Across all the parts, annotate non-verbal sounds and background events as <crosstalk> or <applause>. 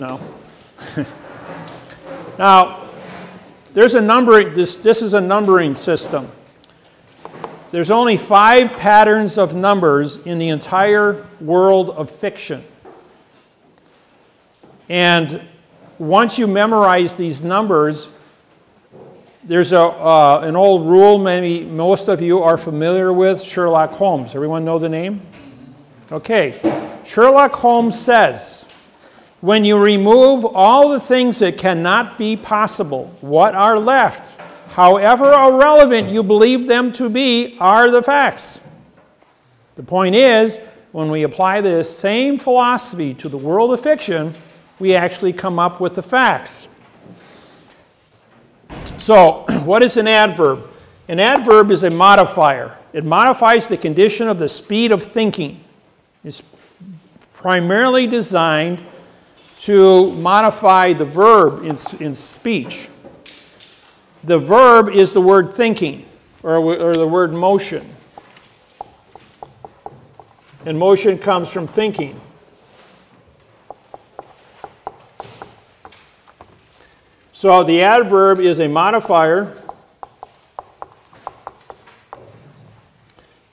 now. <laughs> now, there's a numbering, this, this is a numbering system. There's only five patterns of numbers in the entire world of fiction. And once you memorize these numbers, there's a, uh, an old rule maybe most of you are familiar with, Sherlock Holmes. Everyone know the name? Okay. Sherlock Holmes says, when you remove all the things that cannot be possible, what are left, however irrelevant you believe them to be, are the facts. The point is, when we apply this same philosophy to the world of fiction, we actually come up with the facts. So, <clears throat> what is an adverb? An adverb is a modifier. It modifies the condition of the speed of thinking. It's primarily designed to modify the verb in, in speech. The verb is the word thinking or, or the word motion. And motion comes from thinking. So the adverb is a modifier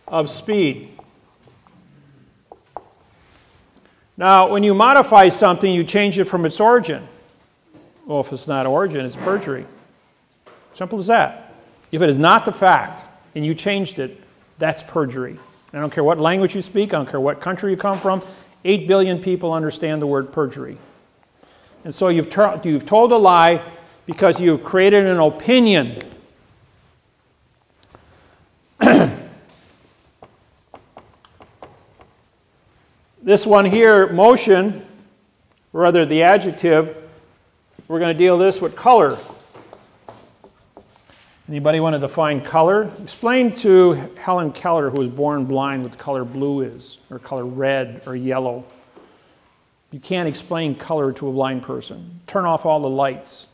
of speed. Now, when you modify something, you change it from its origin. Well, if it's not origin, it's perjury. Simple as that. If it is not the fact and you changed it, that's perjury. I don't care what language you speak, I don't care what country you come from, 8 billion people understand the word perjury. And so you've, you've told a lie because you've created an opinion. This one here, motion, rather the adjective, we're going to deal this with color. Anybody want to define color? Explain to Helen Keller, who was born blind, what the color blue is, or color red, or yellow. You can't explain color to a blind person. Turn off all the lights.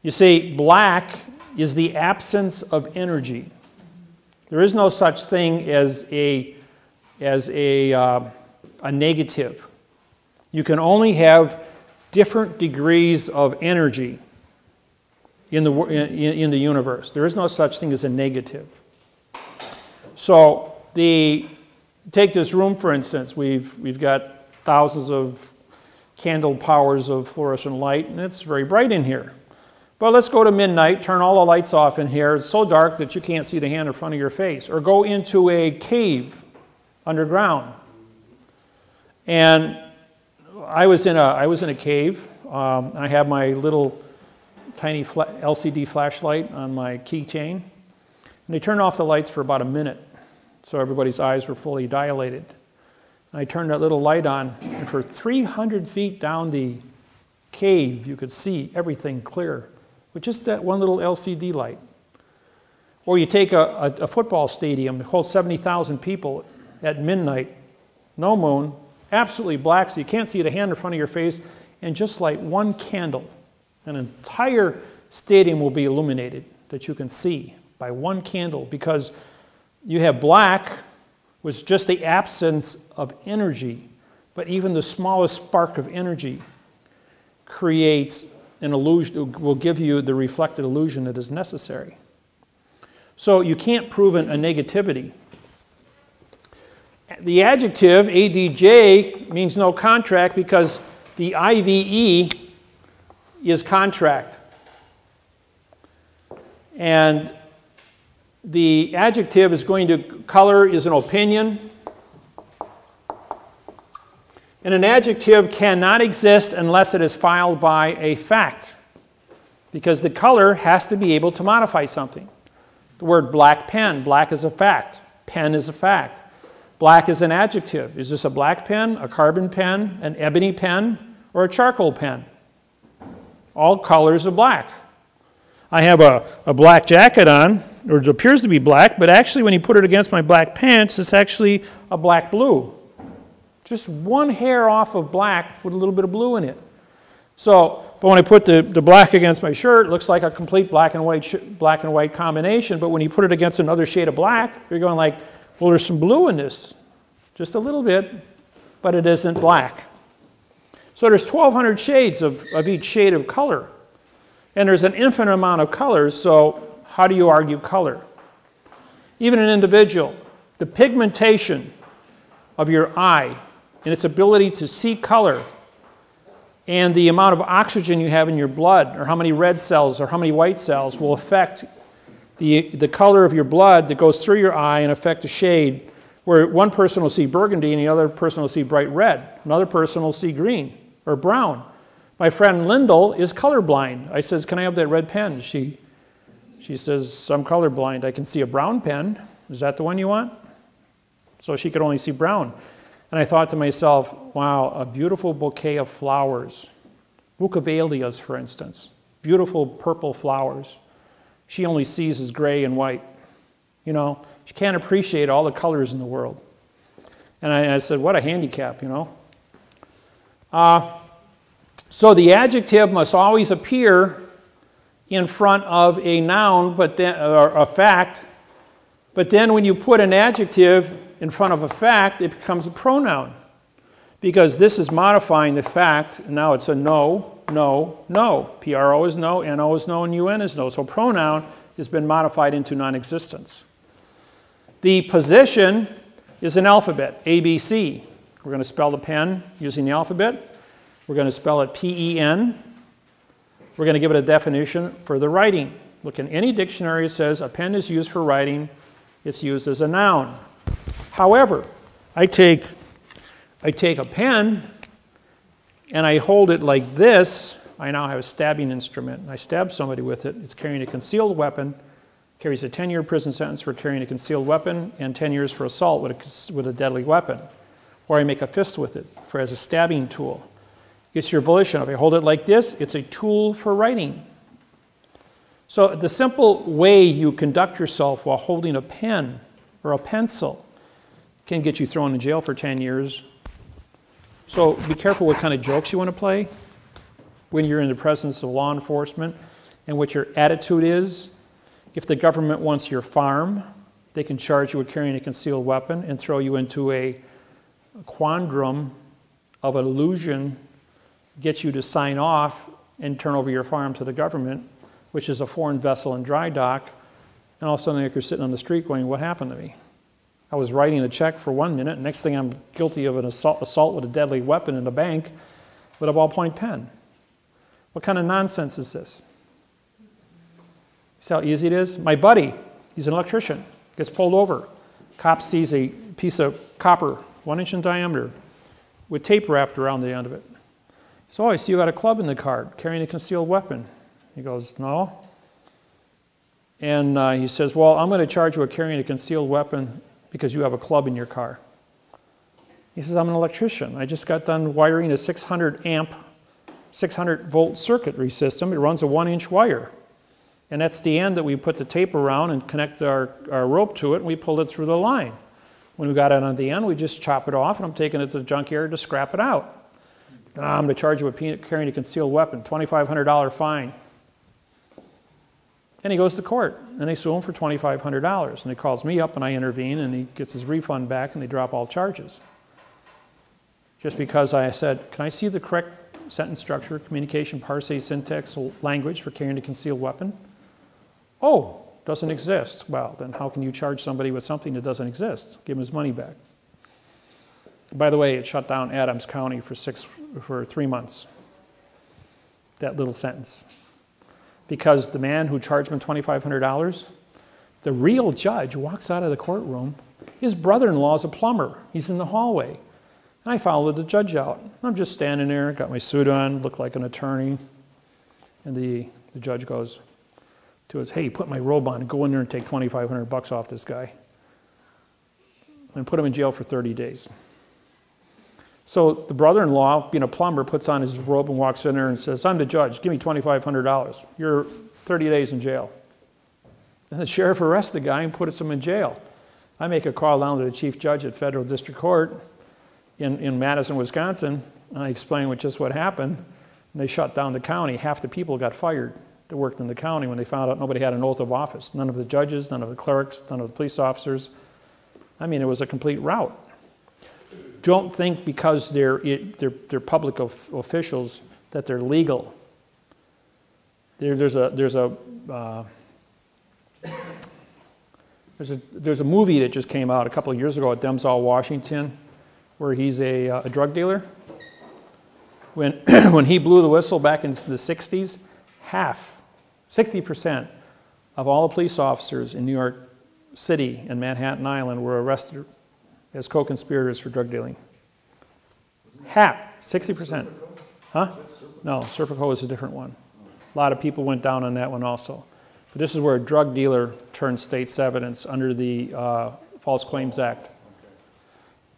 You see, black is the absence of energy. There is no such thing as a as a, uh, a negative. You can only have different degrees of energy in the, in, in the universe. There is no such thing as a negative. So the, take this room, for instance. We've, we've got thousands of candle powers of fluorescent light, and it's very bright in here. But let's go to midnight, turn all the lights off in here. It's so dark that you can't see the hand in front of your face. Or go into a cave underground. And I was in a, I was in a cave. Um, I had my little tiny LCD flashlight on my keychain. And they turned off the lights for about a minute so everybody's eyes were fully dilated. And I turned that little light on, and for 300 feet down the cave, you could see everything clear with just that one little LCD light. Or you take a, a, a football stadium that holds 70,000 people, at midnight, no moon, absolutely black, so you can't see the hand in front of your face, and just light one candle. An entire stadium will be illuminated that you can see by one candle because you have black, which just the absence of energy, but even the smallest spark of energy creates an illusion, will give you the reflected illusion that is necessary. So you can't prove a negativity. The adjective ADJ means no contract because the IVE is contract. And the adjective is going to, color is an opinion. And an adjective cannot exist unless it is filed by a fact, because the color has to be able to modify something. The word black pen, black is a fact, pen is a fact. Black is an adjective. Is this a black pen, a carbon pen, an ebony pen, or a charcoal pen? All colors of black. I have a, a black jacket on, or it appears to be black, but actually when you put it against my black pants, it's actually a black blue. Just one hair off of black with a little bit of blue in it. So, but when I put the, the black against my shirt, it looks like a complete black and white black and white combination. But when you put it against another shade of black, you're going like, well, there's some blue in this, just a little bit, but it isn't black. So there's 1,200 shades of, of each shade of color. And there's an infinite amount of colors, so how do you argue color? Even an individual, the pigmentation of your eye and its ability to see color and the amount of oxygen you have in your blood or how many red cells or how many white cells will affect the, the color of your blood that goes through your eye and affect the shade where one person will see burgundy and the other person will see bright red. Another person will see green or brown. My friend Lyndall is colorblind. I says, can I have that red pen? She, she says, I'm colorblind. I can see a brown pen. Is that the one you want? So she could only see brown. And I thought to myself, wow, a beautiful bouquet of flowers. Bougainvilleas, for instance. Beautiful purple flowers. She only sees as gray and white. You know, she can't appreciate all the colors in the world. And I, I said, what a handicap, you know. Uh, so the adjective must always appear in front of a noun, but then, or a fact. But then when you put an adjective in front of a fact, it becomes a pronoun. Because this is modifying the fact. Now it's a no, no, no. PRO is no, NO is no, and UN is no. So pronoun has been modified into non existence. The position is an alphabet, ABC. We're going to spell the pen using the alphabet. We're going to spell it P E N. We're going to give it a definition for the writing. Look in any dictionary, it says a pen is used for writing, it's used as a noun. However, I take, I take a pen and I hold it like this. I now have a stabbing instrument. and I stab somebody with it. It's carrying a concealed weapon carries a 10 year prison sentence for carrying a concealed weapon and 10 years for assault with a, with a deadly weapon. Or I make a fist with it for as a stabbing tool. It's your volition. If I hold it like this, it's a tool for writing. So the simple way you conduct yourself while holding a pen or a pencil can get you thrown in jail for 10 years. So be careful what kind of jokes you want to play when you're in the presence of law enforcement and what your attitude is if the government wants your farm, they can charge you with carrying a concealed weapon and throw you into a quandrum of illusion, get you to sign off and turn over your farm to the government, which is a foreign vessel in dry dock. And all of a sudden, you're sitting on the street going, What happened to me? I was writing a check for one minute, next thing I'm guilty of an assault, assault with a deadly weapon in a bank with a ballpoint pen. What kind of nonsense is this? See how easy it is? My buddy, he's an electrician, gets pulled over. Cop sees a piece of copper, one inch in diameter, with tape wrapped around the end of it. So I see you got a club in the car, carrying a concealed weapon. He goes, No. And uh, he says, Well, I'm going to charge you with carrying a concealed weapon because you have a club in your car. He says, I'm an electrician. I just got done wiring a 600 amp, 600 volt circuitry system. It runs a one inch wire. And that's the end that we put the tape around and connect our, our rope to it, and we pulled it through the line. When we got it on the end, we just chop it off, and I'm taking it to the junkyard to scrap it out. I'm going to charge you with carrying a concealed weapon, $2,500 fine. And he goes to court, and they sue him for $2,500. And he calls me up, and I intervene, and he gets his refund back, and they drop all charges. Just because I said, Can I see the correct sentence structure, communication, parse, syntax, language for carrying a concealed weapon? Oh, doesn't exist. Well, then how can you charge somebody with something that doesn't exist? Give him his money back. By the way, it shut down Adams County for, six, for three months, that little sentence. Because the man who charged him $2,500, the real judge walks out of the courtroom. His brother in law is a plumber. He's in the hallway. And I followed the judge out. I'm just standing there, got my suit on, look like an attorney. And the, the judge goes, to us, hey, put my robe on go in there and take 2,500 bucks off this guy and put him in jail for 30 days. So the brother-in-law, being a plumber, puts on his robe and walks in there and says, I'm the judge, give me $2,500. You're 30 days in jail. And the sheriff arrests the guy and puts him in jail. I make a call down to the chief judge at federal district court in, in Madison, Wisconsin. And I explain what, just what happened. And they shut down the county. Half the people got fired that worked in the county when they found out nobody had an oath of office. None of the judges, none of the clerks, none of the police officers. I mean, it was a complete rout. Don't think because they're, they're, they're public of, officials that they're legal. There, there's a, there's a, uh, there's a, there's a movie that just came out a couple of years ago at Denzel Washington where he's a, uh, a drug dealer. When, <clears throat> when he blew the whistle back in the 60s, half, 60% of all the police officers in New York City and Manhattan Island were arrested as co conspirators for drug dealing. Half, 60%. Huh? No, Serpico is a different one. A lot of people went down on that one also. But this is where a drug dealer turned state's evidence under the uh, False Claims Act.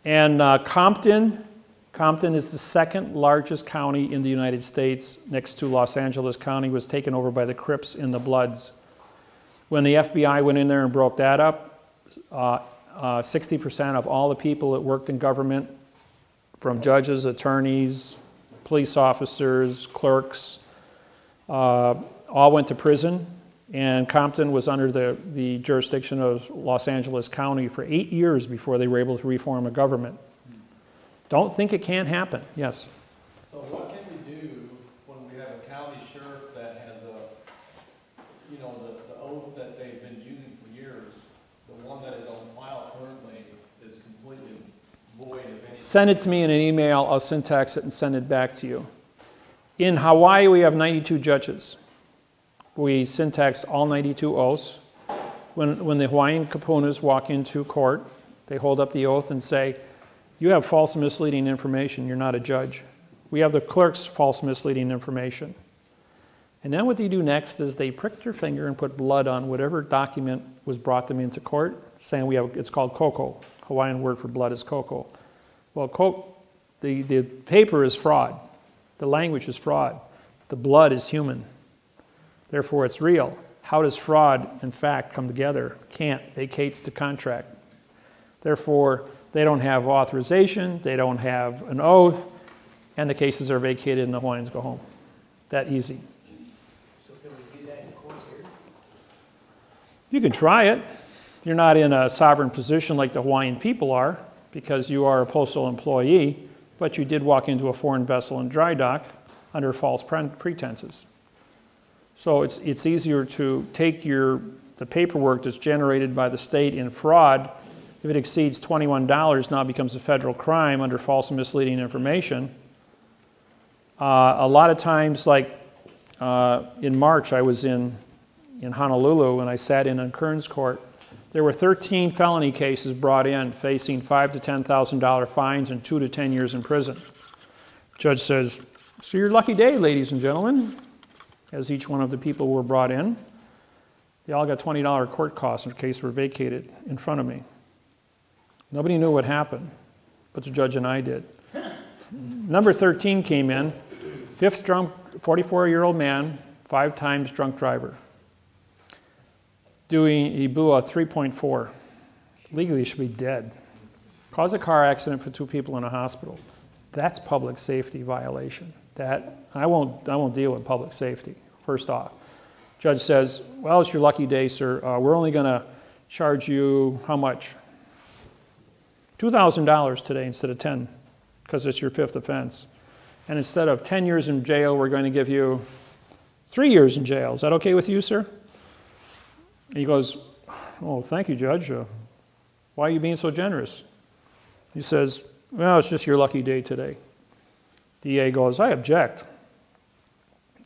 And uh, Compton, Compton is the second largest county in the United States, next to Los Angeles County, was taken over by the Crips in the Bloods. When the FBI went in there and broke that up, uh, 60% uh, of all the people that worked in government, from judges, attorneys, police officers, clerks, uh, all went to prison. And Compton was under the, the jurisdiction of Los Angeles County for eight years before they were able to reform a government. Don't think it can't happen. Yes? So what can we do when we have a county sheriff that has a, you know, the, the oath that they've been using for years, the one that is on file currently is completely void of any. Send it to me in an email. I'll syntax it and send it back to you. In Hawaii, we have 92 judges. We syntax all 92 oaths. When, when the Hawaiian kupunas walk into court, they hold up the oath and say, You have false and misleading information. You're not a judge. We have the clerk's false misleading information. And then what they do next is they prick their finger and put blood on whatever document was brought them into court, saying we have, it's called koko. Hawaiian word for blood is koko. Well, quote, the, the paper is fraud. The language is fraud. The blood is human. Therefore, it's real. How does fraud and fact come together? Can't. Vacates the contract. Therefore, they don't have authorization, they don't have an oath, and the cases are vacated and the Hawaiians go home. That easy. So can we do that in court here? You can try it. You're not in a sovereign position like the Hawaiian people are because you are a postal employee, but you did walk into a foreign vessel in dry dock under false pretenses. So it's, it's easier to take your, the paperwork that's generated by the state in fraud, if it exceeds $21, now becomes a federal crime under false and misleading information. Uh, a lot of times, like uh, in March, I was in, in Honolulu and I sat in on Kern's court. There were 13 felony cases brought in facing five to $10,000 fines and two to 10 years in prison. Judge says, So your lucky day, ladies and gentlemen as each one of the people were brought in. They all got $20 court costs in case were vacated in front of me. Nobody knew what happened, but the judge and I did. Number 13 came in, fifth drunk, 44 year old man, five times drunk driver. Doing, he blew a 3.4. Legally, he should be dead. Cause a car accident for two people in a hospital. That's public safety violation. That I won't, I won't deal with public safety, first off. Judge says, Well, it's your lucky day, sir. Uh, we're only going to charge you how much? $2,000 today instead of 10 because it's your fifth offense. And instead of 10 years in jail, we're going to give you three years in jail. Is that okay with you, sir? And he goes, Oh, thank you, Judge. Uh, why are you being so generous? He says, Well, it's just your lucky day today. DA goes, I object.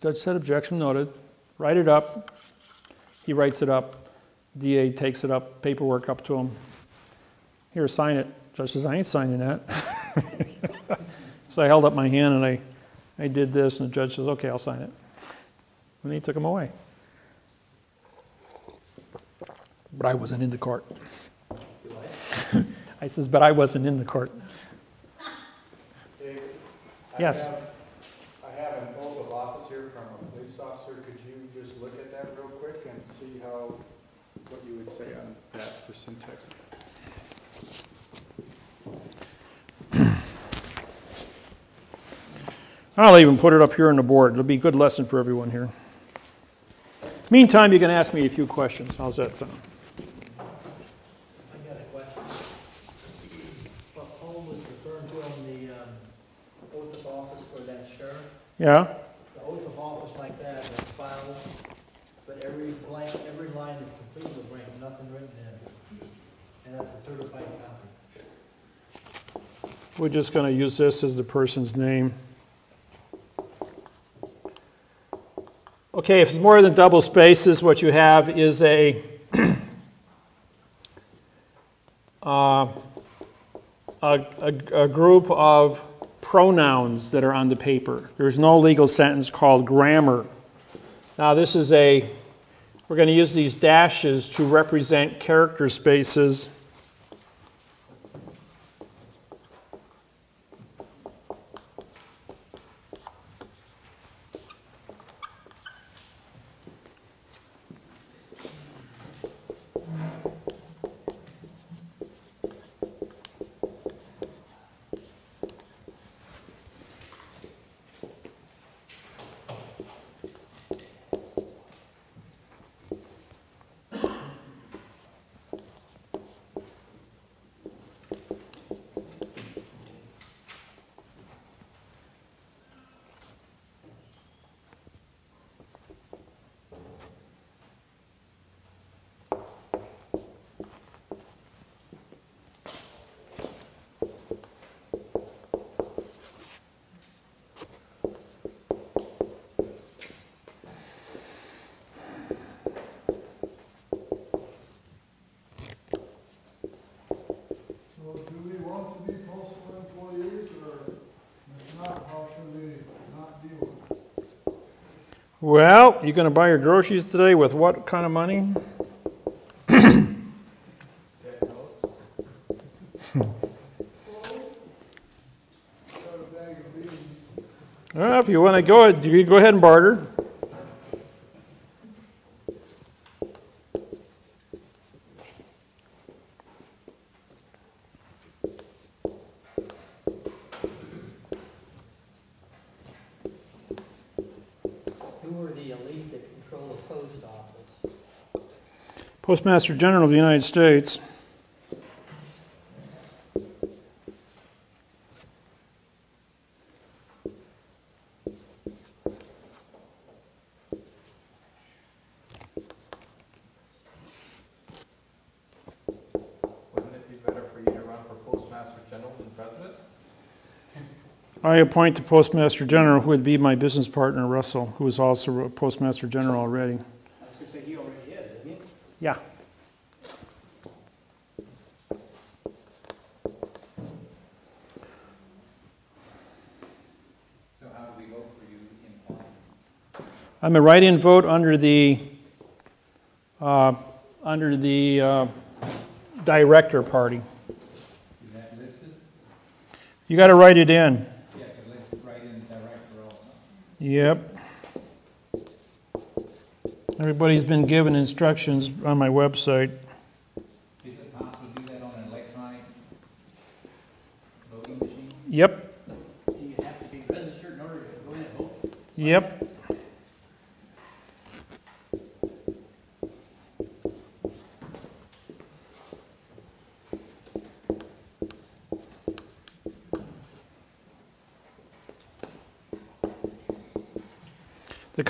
Judge said, objection noted. Write it up. He writes it up. DA takes it up, paperwork up to him. Here, sign it. Judge says, I ain't signing that. <laughs> so I held up my hand and I, I did this, and the judge says, okay, I'll sign it. And he took him away. But I wasn't in the court. <laughs> I says, but I wasn't in the court. Yes. I have an oath of office here from a police officer. Could you just look at that real quick and see how, what you would say on that for syntax? <clears throat> I'll even put it up here on the board. It'll be a good lesson for everyone here. Meantime, you can ask me a few questions. How's that sound? I got a question. What Paul was referring to Yeah? The oath of office like that is filed, but every blank, every line is completely blank, nothing written in. And that's a certified copy. We're just going to use this as the person's name. Okay, if it's more than double spaces, what you have is a, <clears throat> uh, a, a, a group of pronouns that are on the paper. There's no legal sentence called grammar. Now, this is a, we're going to use these dashes to represent character spaces. Well, you going to buy your groceries today with what kind of money? <coughs> Well, if you want to go, you go ahead and barter. Who are the elite that control the post office? Postmaster General of the United States. Wouldn't it be better for you to run for postmaster general than president? I appoint the Postmaster General, who would be my business partner, Russell, who is also a Postmaster General already. I was gonna say, he already is, isn't he? Yeah. So how do we vote for you in Klein? I'm a write-in vote under the, uh, under the uh, Director Party. Is that listed? You got to write it in. Yeah, write in. Yep. Everybody's been given instructions on my website. Is it possible to do that on an electronic voting machine? Yep, Do you have to be registered in order to go in and vote? yep.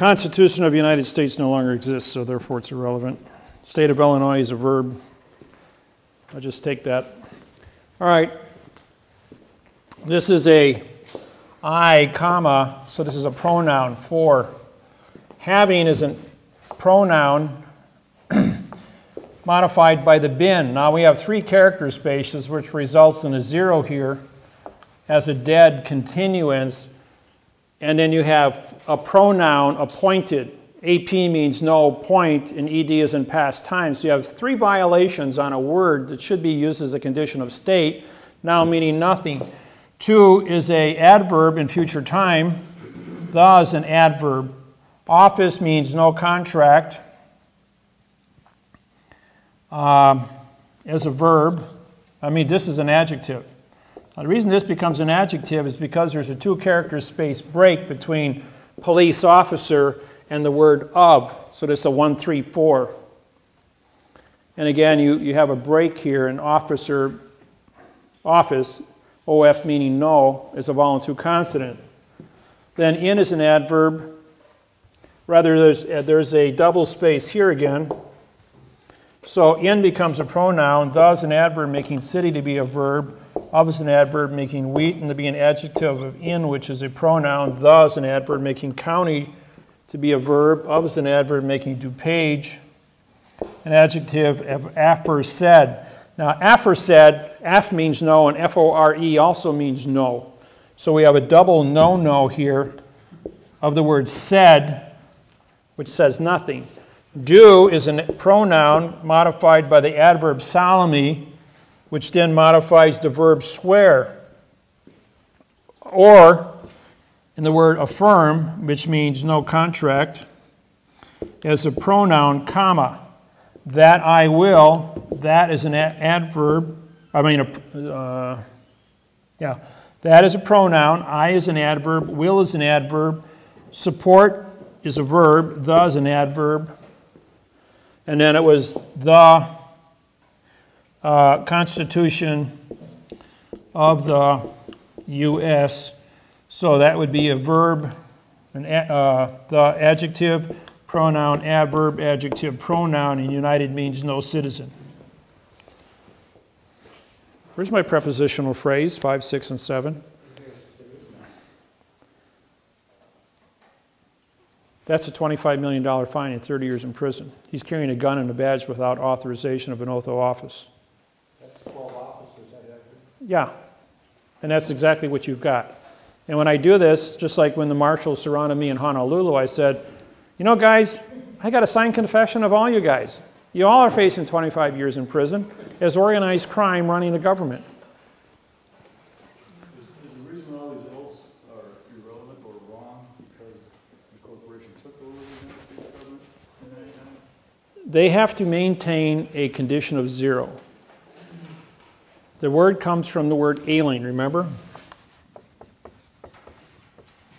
Constitution of the United States no longer exists, so therefore it's irrelevant. State of Illinois is a verb. I'll just take that. All right. This is a I, comma, so this is a pronoun for. Having is a pronoun <clears throat> modified by the bin. Now we have three character spaces, which results in a zero here as a dead continuance. And then you have a pronoun appointed. AP means no point, and ED is in past time. So you have three violations on a word that should be used as a condition of state, now meaning nothing. Two is a adverb in future time. The is an adverb. Office means no contract um, as a verb. I mean, this is an adjective. Now, the reason this becomes an adjective is because there's a two character space break between police officer and the word of. So this is a one, three, four. And again, you, you have a break here, an officer, office, OF meaning no, is a vowel two consonant. Then in is an adverb. Rather, there's, there's a double space here again. So in becomes a pronoun, the is an adverb making city to be a verb, of is an adverb making Wheaton to be an adjective of in, which is a pronoun, the is an adverb making county to be a verb, of is an adverb making DuPage, an adjective of aforesaid. Now, aforesaid, af means no, and F O R E also means no. So we have a double no no here of the word said, which says nothing. Do is a pronoun modified by the adverb solemnly, which then modifies the verb swear. Or, in the word affirm, which means no contract, as a pronoun, comma. That I will, that is an adverb, I mean, uh, yeah, that is a pronoun, I is an adverb, will is an adverb, support is a verb, the is an adverb, and then it was the uh, Constitution of the U.S. So that would be a verb, an, uh, the adjective, pronoun, adverb, adjective, pronoun, and united means no citizen. Where's my prepositional phrase, 5, 6, and 7? That's a $25 million fine and 30 years in prison. He's carrying a gun and a badge without authorization of an oath of office. That's twelve officers I. Yeah, and that's exactly what you've got. And when I do this, just like when the marshals surrounded me in Honolulu, I said, you know, guys, I got a signed confession of all you guys. You all are facing 25 years in prison as organized crime running a government. Is, is the reason all these oaths are irrelevant or wrong because the corporation took over the United States government in that time? They have to maintain a condition of zero. The word comes from the word alien, remember?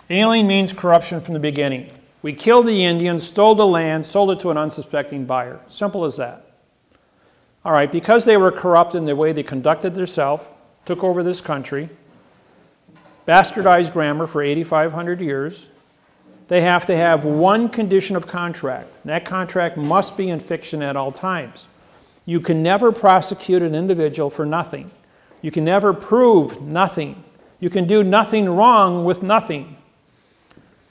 Alien means corruption from the beginning. We killed the Indians, stole the land, sold it to an unsuspecting buyer. Simple as that. All right, because they were corrupt in the way they conducted themselves, took over this country, bastardized grammar for 8,500 years, they have to have one condition of contract. That contract must be in fiction at all times. You can never prosecute an individual for nothing. You can never prove nothing. You can do nothing wrong with nothing.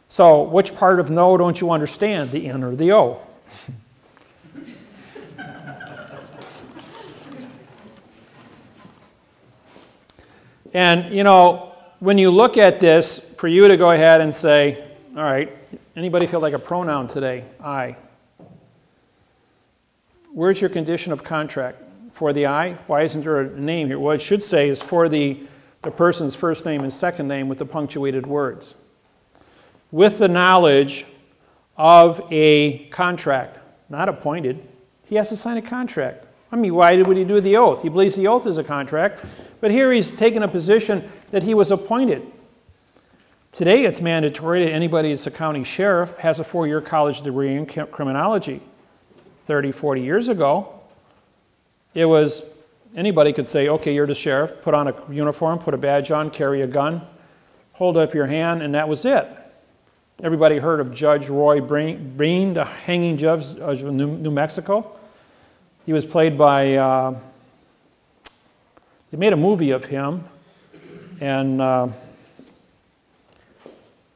So, which part of no don't you understand, the N or the O? <laughs> and, you know, when you look at this, for you to go ahead and say, all right, anybody feel like a pronoun today? I. Where's your condition of contract? For the I? Why isn't there a name here? What it should say is for the, the person's first name and second name with the punctuated words with the knowledge of a contract, not appointed. He has to sign a contract. I mean, why would he do the oath? He believes the oath is a contract, but here he's taken a position that he was appointed. Today it's mandatory that anybody that's a county sheriff has a four year college degree in criminology. 30, 40 years ago, it was anybody could say, okay, you're the sheriff, put on a uniform, put a badge on, carry a gun, hold up your hand, and that was it. Everybody heard of Judge Roy Bean, the hanging judge of New Mexico? He was played by, uh, they made a movie of him, and uh,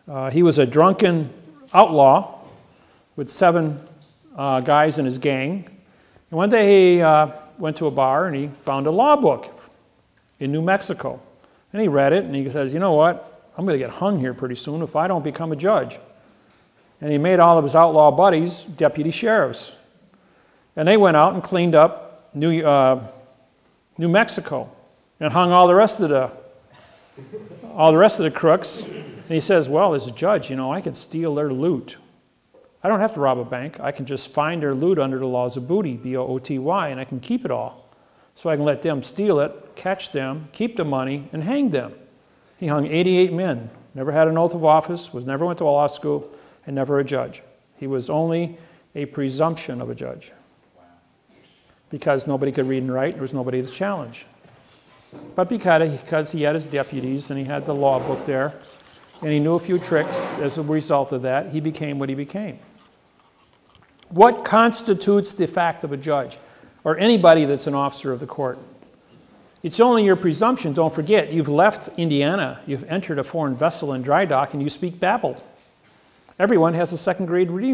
uh, he was a drunken outlaw with seven uh, guys in his gang. And one day he uh, went to a bar and he found a law book in New Mexico. And he read it and he says, You know what? I'm going to get hung here pretty soon if I don't become a judge. And he made all of his outlaw buddies deputy sheriffs. And they went out and cleaned up New, uh, New Mexico and hung all the rest of the all the rest of the crooks. And he says, Well, as a judge, you know, I can steal their loot. I don't have to rob a bank. I can just find their loot under the laws of booty, B O O T Y, and I can keep it all. So I can let them steal it, catch them, keep the money, and hang them. He hung 88 men, never had an oath of office, was never went to a law school, and never a judge. He was only a presumption of a judge. Because nobody could read and write, there was nobody to challenge. But because he had his deputies and he had the law book there, and he knew a few tricks. As a result of that, he became what he became. What constitutes the fact of a judge or anybody that's an officer of the court? It's only your presumption. Don't forget, you've left Indiana, you've entered a foreign vessel in dry dock, and you speak Babel. Everyone has a second grade reading